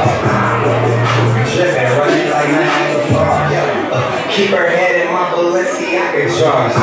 20 running like Falls. Uh, keep her head in my Balenciaga drawers.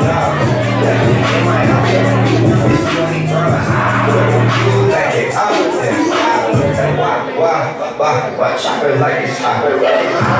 Dog. Yeah, in my house, it's 20 dollars. You like it, of them. Why, why, why, why, chop like it's hot.